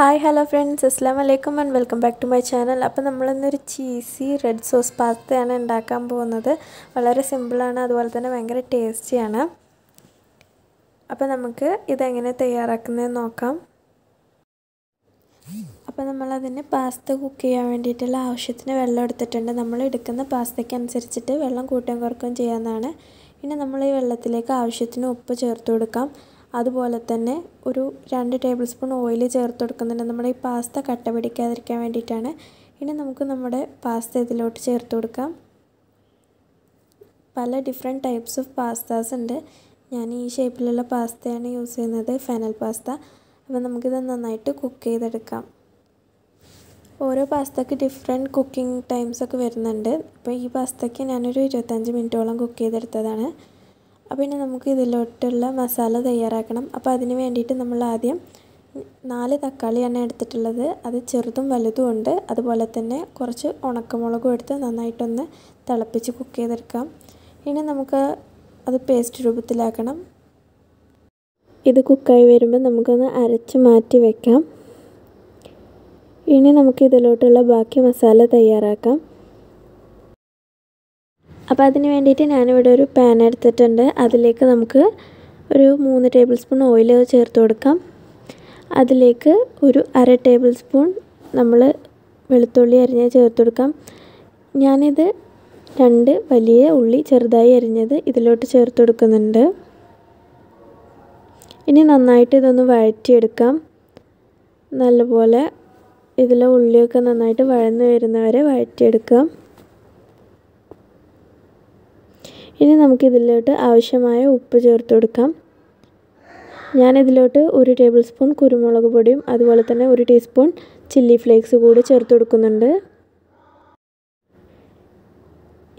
Hi hello friends അസ്സാം വലൈക്കും and welcome back to my channel അപ്പോൾ നമ്മളിന്നൊരു ചീസി റെഡ് സോസ് പാസ്തയാണ് ഉണ്ടാക്കാൻ പോകുന്നത്. വളരെ സിമ്പിളാണ് അതുപോലെ തന്നെ ഭയങ്കര ടേസ്റ്റിയാണ് അപ്പോൾ നമുക്ക് ഇതെങ്ങനെ തയ്യാറാക്കുന്നതെന്ന് നോക്കാം. അപ്പോൾ നമ്മളതിന് പാസ്ത കുക്ക് ചെയ്യാൻ വേണ്ടിയിട്ടുള്ള ആവശ്യത്തിന് വെള്ളം എടുത്തിട്ടുണ്ട്. നമ്മൾ എടുക്കുന്ന പാസ്തയ്ക്ക് അനുസരിച്ചിട്ട് വെള്ളം കൂട്ടുകയും കുറക്കുകയും ചെയ്യാവുന്നതാണ്. ഇനി നമ്മൾ ഈ വെള്ളത്തിലേക്ക് ആവശ്യത്തിന് ഉപ്പ് ചേർത്ത് കൊടുക്കാം. അതുപോലെ തന്നെ ഒരു രണ്ട് ടേബിൾ സ്പൂൺ ഓയിൽ ചേർത്ത് കൊടുക്കുന്നുണ്ട്. നമ്മുടെ ഈ പാസ്ത കട്ട പിടിക്കാതിരിക്കാൻ വേണ്ടിയിട്ടാണ്. ഇനി നമുക്ക് നമ്മുടെ പാസ്ത ഇതിലോട്ട് ചേർത്ത് കൊടുക്കാം. പല ഡിഫറെന്റ് ടൈപ്സ് ഓഫ് പാസ്തസ് ഉണ്ട്. ഞാൻ ഈ ഷേപ്പിലുള്ള പാസ്തയാണ് യൂസ് ചെയ്യുന്നത് ഫെനൽ പാസ്ത അപ്പോൾ നമുക്കിത് നന്നായിട്ട് കുക്ക് ചെയ്തെടുക്കാം. ഓരോ പാസ്തക്ക് ഡിഫറെന്റ് കുക്കിംഗ് ടൈംസ് ഒക്കെ വരുന്നുണ്ട്. അപ്പോൾ ഈ പാസ്തയ്ക്ക് ഞാനൊരു ഇരുപത്തഞ്ച് മിനിറ്റോളം കുക്ക് ചെയ്തെടുത്തതാണ്. അപ്പോൾ ഇനി നമുക്ക് ഇതിലോട്ടുള്ള മസാല തയ്യാറാക്കണം. അപ്പോൾ അതിന് വേണ്ടിയിട്ട് നമ്മൾ ആദ്യം നാല് തക്കാളിയാണ് എടുത്തിട്ടുള്ളത്. അത് ചെറുതും വലുതും ഉണ്ട്. അതുപോലെ തന്നെ കുറച്ച് ഉണക്കമുളകും എടുത്ത് നന്നായിട്ടൊന്ന് തിളപ്പിച്ച് കുക്ക് ചെയ്തെടുക്കാം. ഇനി നമുക്ക് അത് പേസ്റ്റ് രൂപത്തിലാക്കണം. ഇത് കുക്കായി വരുമ്പോൾ നമുക്കൊന്ന് അരച്ച് മാറ്റി വയ്ക്കാം ഇനി നമുക്ക് ഇതിലോട്ടുള്ള ബാക്കി മസാല തയ്യാറാക്കാം. അപ്പോൾ അതിന് വേണ്ടിയിട്ട് ഞാനിവിടെ ഒരു പാൻ എടുത്തിട്ടുണ്ട്. അതിലേക്ക് നമുക്ക് ഒരു മൂന്ന് ടേബിൾ സ്പൂൺ ഓയിൽ ചേർത്ത് കൊടുക്കാം. അതിലേക്ക് ഒരു അര ടേബിൾ സ്പൂൺ നമ്മൾ വെളുത്തുള്ളി അരിഞ്ഞ് ചേർത്ത് കൊടുക്കാം. ഞാനിത് രണ്ട് വലിയ ഉള്ളി ചെറുതായി അരിഞ്ഞത് ഇതിലോട്ട് ചേർത്ത് കൊടുക്കുന്നുണ്ട്. ഇനി നന്നായിട്ട് ഇതൊന്ന് വഴറ്റിയെടുക്കാം. നല്ലപോലെ ഇതിലെ ഉള്ളിയൊക്കെ നന്നായിട്ട് വഴന്ന് വരുന്നവരെ വഴറ്റിയെടുക്കാം. ഇനി നമുക്ക് ഇതിലോട്ട് ആവശ്യമായ ഉപ്പ് ചേർത്ത് കൊടുക്കാം. ഞാനിതിലോട്ട് ഒരു ടേബിൾ സ്പൂൺ കുരുമുളക് പൊടിയും അതുപോലെ തന്നെ ഒരു ടീസ്പൂൺ ചില്ലി ഫ്ലേക്സ് കൂടി ചേർത്ത് കൊടുക്കുന്നുണ്ട്.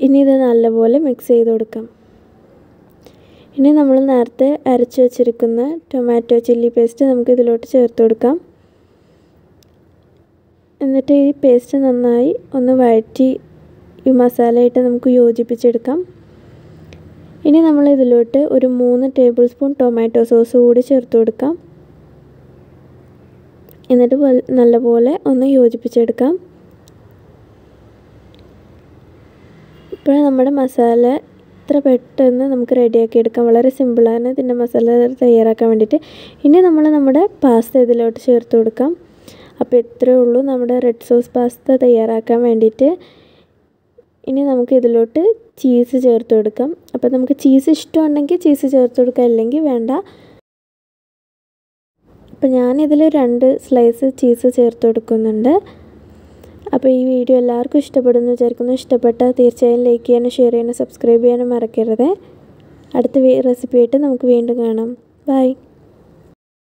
ഇനി ഇത് നല്ലപോലെ മിക്സ് ചെയ്ത് കൊടുക്കാം. ഇനി നമ്മൾ നേരത്തെ അരച്ച് വെച്ചിരിക്കുന്ന ടൊമാറ്റോ ചില്ലി പേസ്റ്റ് നമുക്ക് ഇതിലോട്ട് ചേർത്ത് കൊടുക്കാം. എന്നിട്ട് ഈ പേസ്റ്റ് നന്നായി ഒന്ന് വഴറ്റി ഈ മസാലയായിട്ട് നമുക്ക് യോജിപ്പിച്ചെടുക്കാം. ഇനി നമ്മൾ ഇതിലോട്ട് ഒരു മൂന്ന് ടേബിൾ സ്പൂൺ ടൊമാറ്റോ സോസ് കൂടി ചേർത്ത് കൊടുക്കാം. എന്നിട്ട് നല്ലപോലെ ഒന്ന് യോജിപ്പിച്ചെടുക്കാം. ഇപ്പോൾ നമ്മുടെ മസാല ഇത്ര പെട്ടെന്ന് നമുക്ക് റെഡിയാക്കി എടുക്കാം വളരെ സിമ്പിളാണ് ഇതിന്റെ മസാല തയ്യാറാക്കാൻ വേണ്ടിയിട്ട്. ഇനി നമ്മൾ നമ്മുടെ പാസ്ത ഇതിലോട്ട് ചേർത്ത് കൊടുക്കാം. അപ്പോൾ ഇത്രയേ ഉള്ളൂ നമ്മുടെ റെഡ് സോസ് പാസ്ത തയ്യാറാക്കാൻ വേണ്ടിയിട്ട്. ഇനി നമുക്ക് ഇതിലോട്ട് ചീസ് ചേർത്ത് കൊടുക്കാം. അപ്പോൾ നമുക്ക് ചീസ് ഇഷ്ടമുണ്ടെങ്കിൽ ചീസ് ചേർത്ത് കൊടുക്കാം അല്ലെങ്കിൽ വേണ്ട. അപ്പോൾ ഞാനിതിൽ രണ്ട് സ്ലൈസ് ചീസ് ചേർത്ത് കൊടുക്കുന്നുണ്ട്. അപ്പോൾ ഈ വീഡിയോ എല്ലാവർക്കും ഇഷ്ടപ്പെടുന്നു വിചാരിക്കുന്നു. ഇഷ്ടപ്പെട്ടാൽ തീർച്ചയായും ലൈക്ക് ചെയ്യാനും ഷെയർ ചെയ്യാനും സബ്സ്ക്രൈബ് ചെയ്യാനും മറക്കരുത്. അടുത്ത റെസിപ്പി ആയിട്ട് നമുക്ക് വീണ്ടും കാണാം. ബൈ